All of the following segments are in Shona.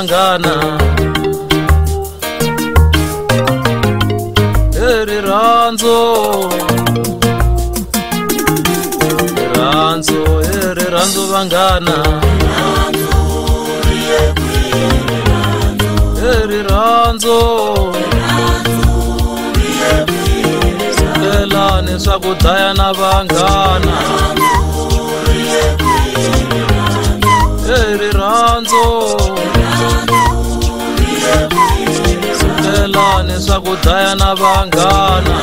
mangana eriranzo ranzo eri ranzo vangana eri ranzo sungelani swa ku dlaya na vangana eri ranzo dzaya na vangana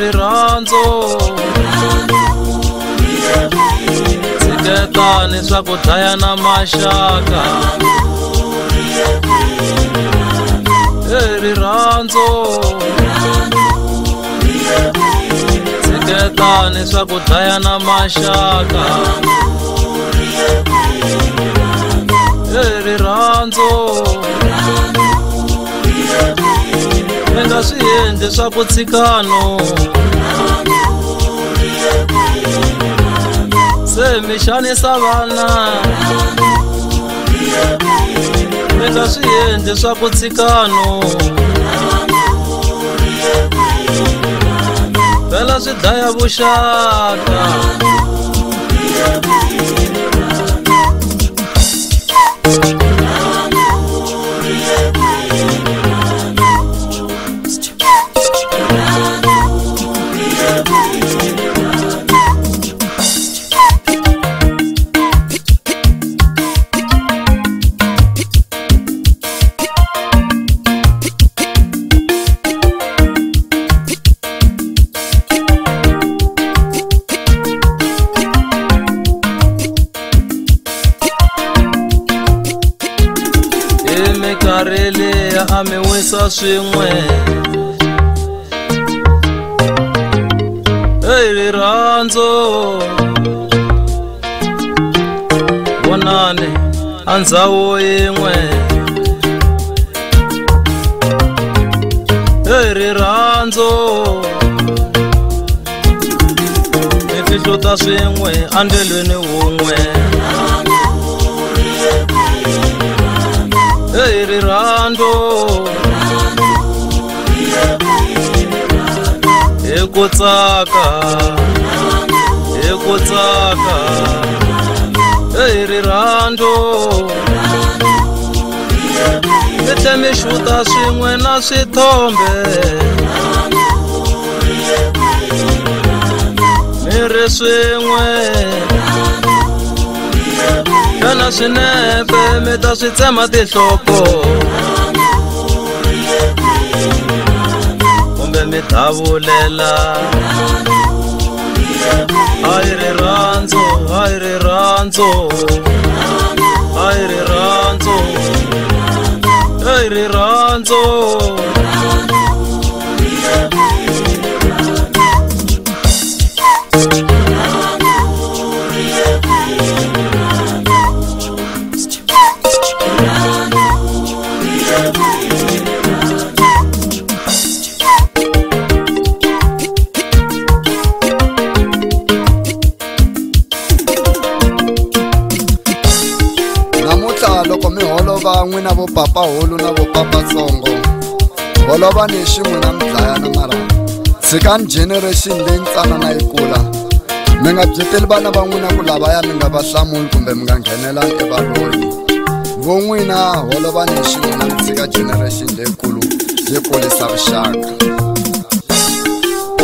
rirhandzo tsiketani swa ku dlaya na maxaka rirhandzo tsiketani swa ku dlaya na maxaka rirhandzu mi nga swi endli swa ku tshikano se mi xanisa vana mi nga swi endli swa ku tshikano phela swi dlaya vuxaka Podcast. minkarhi leya a mi wisa swin'we heyi rirhandzu vonani a ndhawu yin'we heyi rirhandzu mi fihluta swin'we andlelweni wun'we here rando ekotsaka ekotsaka here rando etemixuta swin'we na swithombe mi ri swin'we swinepe mi ta swi tsema tinhloko kumbe mi ta vulela a yi rirhandzu a yi rirhandzu a yi rirhandzu a yi rirhandzu vo papa holu na vo papa tsongo holova ni xin'we na midlayana mara tshikani generation leyi ntsana na yi kula mi nga byeteli vana va n'wina ku lava ya mi nga va hlamuli kumbe mi nga nghenelangi e valoyi vo n'wina holova ni xin'we na mitshika generation leyikulu yi kulisa vuxaka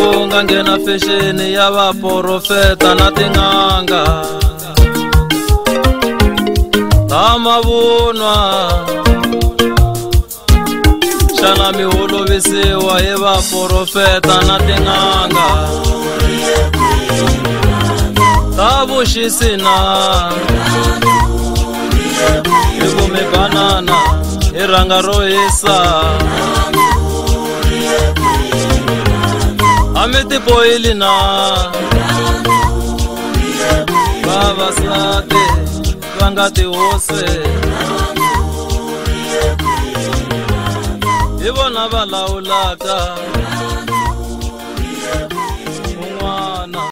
u nga nghena fexeni ya vaprofeta na tin'anga ta mavunwa tivisiwa hi vaprofeta na tin'anga ta vuxisi na hi kumi banana hi rhanga ro hisa hambi tipoyili na vavasati va nga tihosi انا بلا ولاده